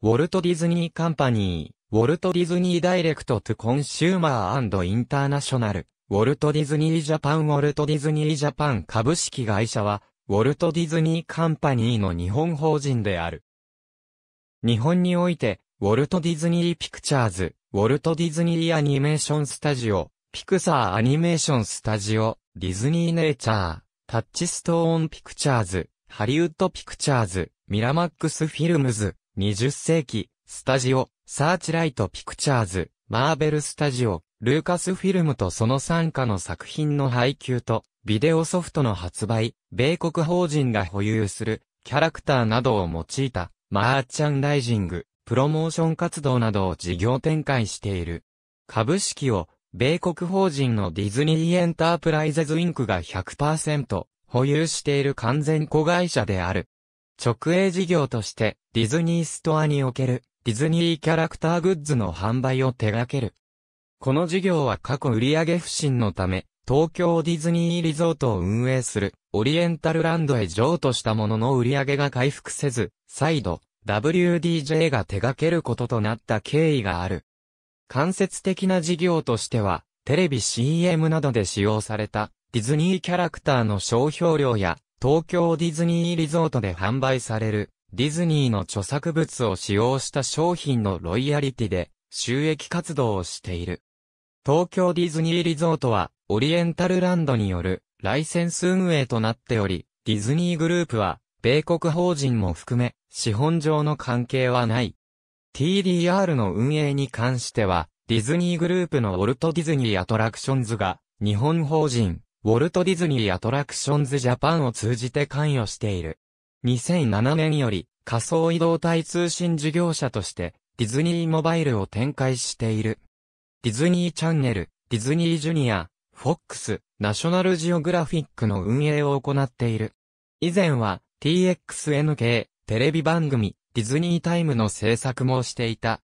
ウォルト・ディズニー・カンパニー、ウォルト・ディズニー・ダイレクト・トゥ・コンシューマーインターナショナル、ウォルト・ディズニー・ジャパン・ウォルト・ディズニー・ジャパン株式会社は、ウォルト・ディズニー・カンパニーの日本法人である。日本において、ウォルト・ディズニー・ピクチャーズ、ウォルト・ディズニー・アニメーション・スタジオ、ピクサー・アニメーション・スタジオ、ディズニー・ネイチャー、タッチストーン・ピクチャーズ、ハリウッド・ピクチャーズ、ミラマックス・フィルムズ、20世紀、スタジオ、サーチライト・ピクチャーズ、マーベル・スタジオ、ルーカスフィルムとその参加の作品の配給と、ビデオソフトの発売、米国法人が保有する、キャラクターなどを用いた、マーチャンダイジング、プロモーション活動などを事業展開している。株式を、米国法人の Disney Enterprises, Inc.が100%保有している完全子会社である。直営事業として、ディズニーストアにおける、ディズニーキャラクターグッズの販売を手掛ける。この事業は過去売上不振のため、東京ディズニーリゾートを運営するオリエンタルランドへ譲渡したものの売上が回復せず、再度 WDJ が手掛けることとなった経緯がある。間接的な事業としては、テレビ CM などで使用されたディズニーキャラクターの商標量や東京ディズニーリゾートで販売されるディズニーの著作物を使用した商品のロイヤリティで収益活動をしている。東京ディズニーリゾートはオリエンタルランドによるライセンス運営となっており、ディズニーグループは、米国法人も含め、資本上の関係はない。TDR の運営に関しては、ディズニーグループのウォルト・ディズニー・アトラクションズが、日本法人、ウォルト・ディズニー・アトラクションズ・ジャパンを通じて関与している。2007年より、仮想移動体通信事業者として、ディズニーモバイルを展開している。ディズニーチャンネル、ディズニージュニア、フォックス、ナショナルジオグラフィックの運営を行っている。以前は TXN 系テレビ番組ディズニータイムの制作もしていた。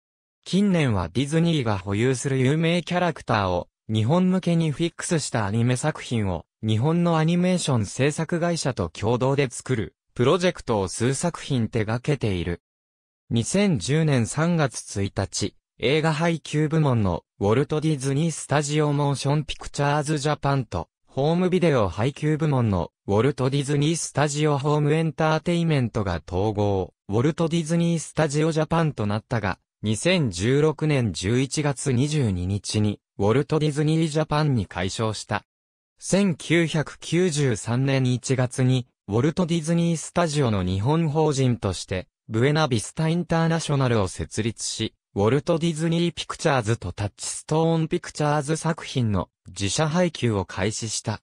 近年はディズニーが保有する有名キャラクターを日本向けにフィックスしたアニメ作品を日本のアニメーション制作会社と共同で作るプロジェクトを数作品手掛けている。2010年3月1日、映画配給部門のウォルト・ディズニー・スタジオ・モーション・ピクチャーズ・ジャパンと、ホームビデオ配給部門のウォルト・ディズニー・スタジオ・ホーム・エンターテイメントが統合、ウォルト・ディズニー・スタジオ・ジャパンとなったが、2016年11月22日に、ウォルト・ディズニー・ジャパンに解消した。1993年1月に、ウォルト・ディズニー・スタジオの日本法人として、ブエナビスタ・インターナショナルを設立し、ウォルト・ディズニー・ピクチャーズとタッチストーン・ピクチャーズ作品の自社配給を開始した。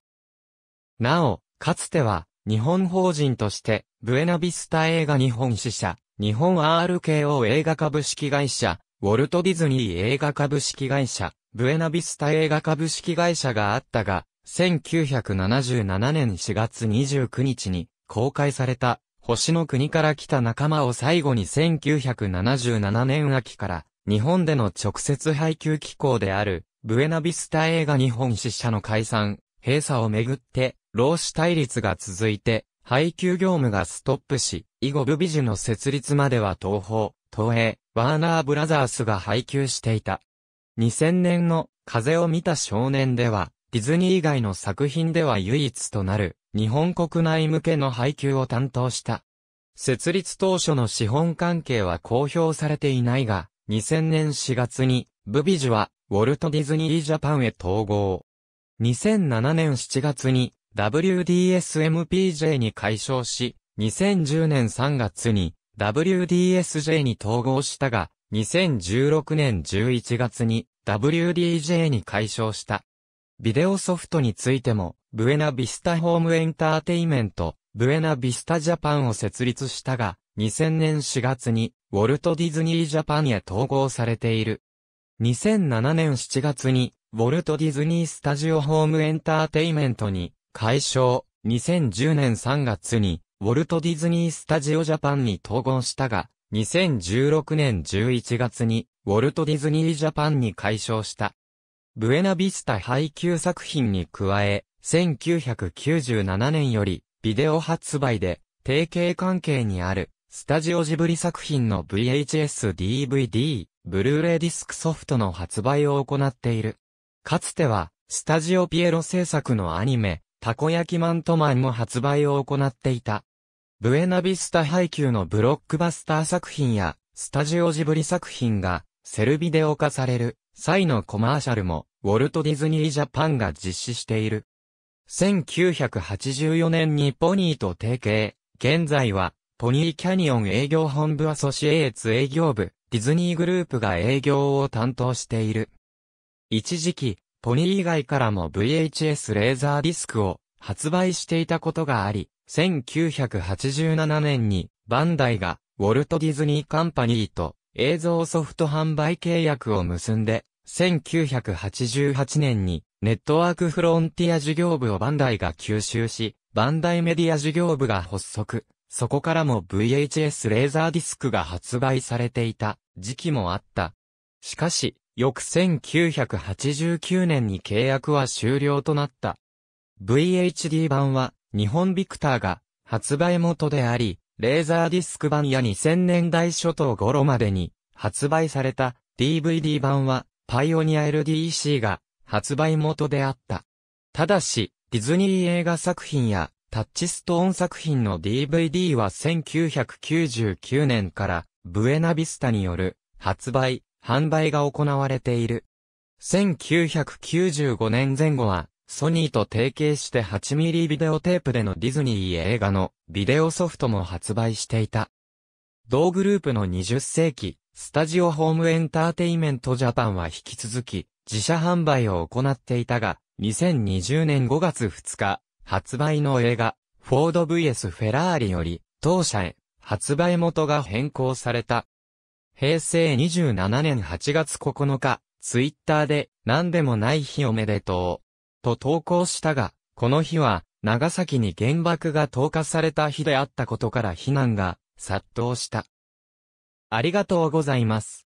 なお、かつては日本法人としてブエナビスタ映画日本支社、日本 RKO 映画株式会社、ウォルト・ディズニー映画株式会社、ブエナビスタ映画株式会社があったが、1977年4月29日に公開された。星の国から来た仲間を最後に1977年秋から日本での直接配給機構であるブエナビスタ映画日本支社の解散、閉鎖をめぐって労使対立が続いて配給業務がストップし、以後ブビジュの設立までは東方、東映、ワーナーブラザースが配給していた。2000年の風を見た少年では、ディズニー以外の作品では唯一となる日本国内向けの配給を担当した。設立当初の資本関係は公表されていないが、2000年4月に、ブビジュは、ウォルト・ディズニー・ジャパンへ統合。2007年7月に、WDSMPJ に解消し、2010年3月に、WDSJ に統合したが、2016年11月に、WDJ に解消した。ビデオソフトについても、ブエナビスタホームエンターテイメント、ブエナビスタジャパンを設立したが、2000年4月に、ウォルト・ディズニー・ジャパンへ統合されている。2007年7月に、ウォルト・ディズニー・スタジオ・ホームエンターテイメントに、解消。2010年3月に、ウォルト・ディズニー・スタジオ・ジャパンに統合したが、2016年11月に、ウォルト・ディズニー・ジャパンに解消した。ブエナビスタ配給作品に加え、1997年よりビデオ発売で提携関係にあるスタジオジブリ作品の VHS DVD、ブルーレイディスクソフトの発売を行っている。かつては、スタジオピエロ制作のアニメ、たこ焼きマントマンも発売を行っていた。ブエナビスタ配給のブロックバスター作品や、スタジオジブリ作品が、セルビデオ化される、際のコマーシャルも、ウォルト・ディズニー・ジャパンが実施している。1984年にポニーと提携、現在は、ポニーキャニオン営業本部アソシエイツ営業部、ディズニーグループが営業を担当している。一時期、ポニー以外からも VHS レーザーディスクを発売していたことがあり、1987年にバンダイがウォルト・ディズニー・カンパニーと映像ソフト販売契約を結んで、1988年にネットワークフロンティア事業部をバンダイが吸収し、バンダイメディア事業部が発足。そこからも VHS レーザーディスクが発売されていた時期もあった。しかし、翌1989年に契約は終了となった。VHD 版は日本ビクターが発売元であり、レーザーディスク版や2000年代初頭頃までに発売された DVD 版はパイオニア LDC が発売元であった。ただし、ディズニー映画作品やタッチストーン作品の DVD は1999年からブエナビスタによる発売、販売が行われている。1995年前後は、ソニーと提携して 8mm ビデオテープでのディズニー映画のビデオソフトも発売していた。同グループの20世紀、スタジオホームエンターテイメントジャパンは引き続き、自社販売を行っていたが、2020年5月2日、発売の映画、フォード VS フェラーリより、当社へ、発売元が変更された。平成27年8月9日、ツイッターで、何でもない日おめでとう。と投稿したが、この日は、長崎に原爆が投下された日であったことから非難が殺到した。ありがとうございます。